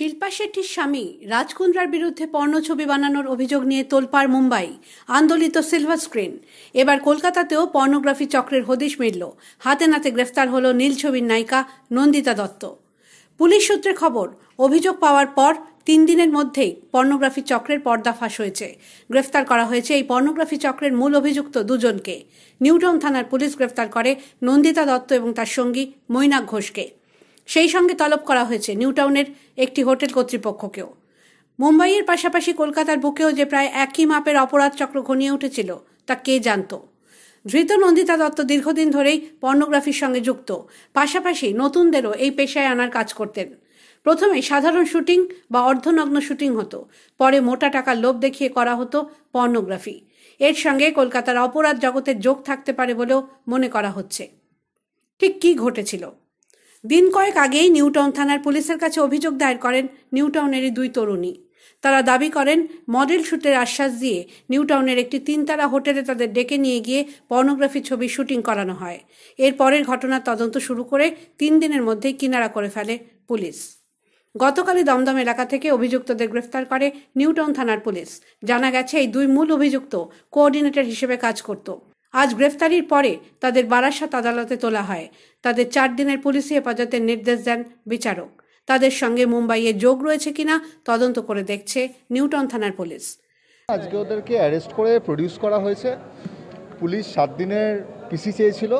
শিল্পা শেট্টির স্বামী রাজকুন্দ্রার বিরুদ্ধে পর্ণ ছবি বানানোর অভিযোগ নিয়ে তোলপাড় মুম্বাই, আন্দোলিত সিলভার স্ক্রিন। এবার কলকাতাতেও পর্নোগ্রাফি চক্রের হদিশ মিলল। হাতে নাতে গ্রেফতার হল নীল ছবির নায়িকা নন্দিতা দত্ত। পুলিশ সূত্রে খবর, অভিযোগ পাওয়ার পর তিন দিনের মধ্যেই পর্নোগ্রাফি চক্রের পর্দাফাশ হয়েছে। গ্রেফতার করা হয়েছে এই পর্নোগ্রাফি চক্রের মূল অভিযুক্ত দুজনকে। নিউটাউন থানার পুলিশ গ্রেফতার করে নন্দিতা দত্ত এবং তার সঙ্গী মৈনাক ঘোষকে। সেই সঙ্গে তলব করা হয়েছে নিউটাউনের একটি হোটেল কর্তৃপক্ষকেও। মুম্বাইয়ের পাশাপাশি কলকাতার বুকেও যে প্রায় একই মাপের অপরাধ চক্র ঘনিয়ে উঠেছিল, তা কে জানত? ধৃত নন্দিতা দত্ত দীর্ঘদিন ধরেই পর্নোগ্রাফির সঙ্গে যুক্ত, পাশাপাশি নতুনদেরও এই পেশায় আনার কাজ করতেন। প্রথমে সাধারণ শুটিং বা অর্ধনগ্ন শুটিং হতো, পরে মোটা টাকার লোভ দেখিয়ে করা হতো পর্নোগ্রাফি। এর সঙ্গে কলকাতার অপরাধ জগতের যোগ থাকতে পারে বলেও মনে করা হচ্ছে। ঠিক কি ঘটেছিল? দিন কয়েক আগেই নিউটাউন থানার পুলিশের কাছে অভিযোগ দায়ের করেন নিউটাউনেরই দুই তরুণী। তারা দাবি করেন, মডেল শ্যুটের আশ্বাস দিয়ে নিউটাউনের একটি তিনতারা হোটেলে তাদের ডেকে নিয়ে গিয়ে পর্নোগ্রাফি ছবি শুটিং করানো হয়। এর পরের ঘটনার তদন্ত শুরু করে তিন দিনের মধ্যেই কিনারা করে ফেলে পুলিশ। গতকালই দমদম এলাকা থেকে অভিযুক্তদের গ্রেফতার করে নিউটাউন থানার পুলিশ। জানা গেছে, এই দুই মূল অভিযুক্ত কোঅর্ডিনেটর হিসেবে কাজ করত। আজ গ্রেফতারির পরে তাদের বারাসাত আদালতে তোলা হয়। তাদের চার দিনের পুলিশি হেফাজতের নির্দেশ দেন বিচারক। তাদের সঙ্গে মুম্বাইয়ে যোগ রয়েছে কিনা তদন্ত করে দেখছে নিউটন থানার পুলিশ। আজকে ওদেরকে অ্যারেস্ট করে প্রডিউস করা হয়েছে। পুলিশ সাত দিনের পিসি চেয়েছিল।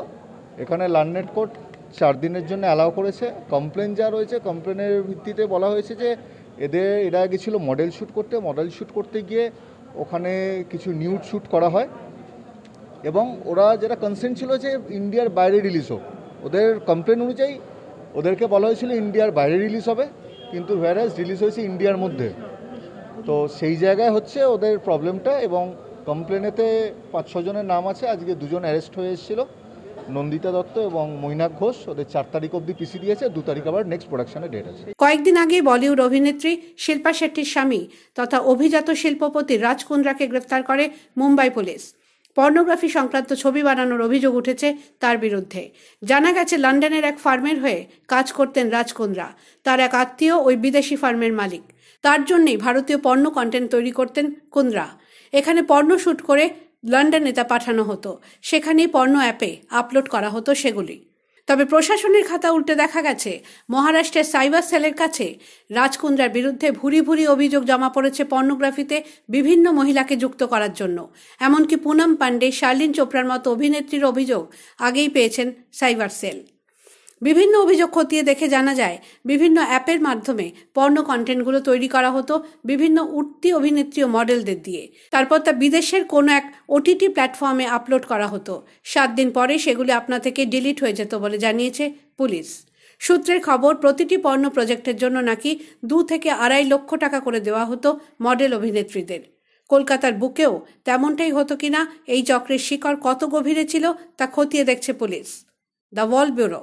এখানে লার্নেট কোর্ট চার দিনের জন্য অ্যালাউ করেছে। কমপ্লেন যা রয়েছে, কমপ্লেনের ভিত্তিতে বলা হয়েছে যে এদের, এরা গেছিল মডেল শ্যুট করতে। মডেল শ্যুট করতে গিয়ে ওখানে কিছু নিউড শ্যুট করা হয়। এবং ওরা যেটা কনসেন্ট ছিল যে ইন্ডিয়ার বাইরে রিলিজ হোক। ওদের কমপ্লেন অনুযায়ী ওদেরকে বলা হয়েছিল ইন্ডিয়ার বাইরে রিলিজ হবে, কিন্তু ভ্যারাস রিলিজ হয়েছে ইন্ডিয়ার মধ্যে। তো সেই জায়গায় হচ্ছে ওদের প্রবলেমটা এবং কমপ্লেনেতে পাঁচ ছজনের নাম আছে। আজকে দুজন অ্যারেস্ট হয়ে এসেছিল, নন্দিতা দত্ত এবং মৈনাক ঘোষ। ওদের চার তারিখ অবধি পিসি দিয়েছে, দু তারিখ আবার নেক্সট প্রোডাকশনের ডেট আছে। কয়েকদিন আগে বলিউড অভিনেত্রী শিল্পা শেট্টির স্বামী তথা অভিজাত শিল্পপতি রাজ কুন্দ্রাকে গ্রেফতার করে মুম্বাই পুলিশ। পর্নোগ্রাফি সংক্রান্ত ছবি বানানোর অভিযোগ উঠেছে তার বিরুদ্ধে। জানা গেছে, লন্ডনের এক ফার্মের হয়ে কাজ করতেন রাজকুন্দ্রা তার এক আত্মীয় ওই বিদেশি ফার্মের মালিক। তার জন্যই ভারতীয় পর্ণ কন্টেন্ট তৈরি করতেন কুন্দ্রা। এখানে পর্ণ শ্যুট করে লন্ডনে তা পাঠানো হতো। সেখানেই পর্ণ অ্যাপে আপলোড করা হতো সেগুলি। তবে প্রশাসনের খাতা উল্টে দেখা গেছে, মহারাষ্ট্রের সাইবার সেলের কাছে রাজকুন্দ্রার বিরুদ্ধে ভুরি ভুরি অভিযোগ জমা পড়েছে পর্নোগ্রাফিতে বিভিন্ন মহিলাকে যুক্ত করার জন্য। এমনকি পুনম পান্ডে শার্লিন চোপড়ার মতো অভিনেত্রীর অভিযোগ আগেই পেয়েছেন সাইবার সেল। বিভিন্ন অভিযোগ খতিয়ে দেখে জানা যায়, বিভিন্ন অ্যাপের মাধ্যমে পর্ণ কন্টেন্টগুলো তৈরি করা হতো বিভিন্ন উঠতি অভিনেত্রী ও মডেলদের দিয়ে। তারপর তা বিদেশের কোনো এক ওটিটি প্ল্যাটফর্মে আপলোড করা হতো। সাত দিন পরে সেগুলি আপনা থেকে ডিলিট হয়ে যেত বলে জানিয়েছে পুলিশ। সূত্রের খবর, প্রতিটি পর্ণ প্রজেক্টের জন্য নাকি দু থেকে আড়াই লক্ষ টাকা করে দেওয়া হতো মডেল অভিনেত্রীদের। কলকাতার বুকেও তেমনটাই হতো কিনা, এই চক্রের শিকড় কত গভীরে ছিল তা খতিয়ে দেখছে পুলিশ। The wall bureau.